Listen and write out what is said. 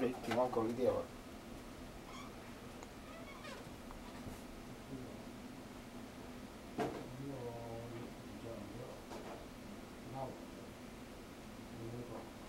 你电话搞一点吧。我，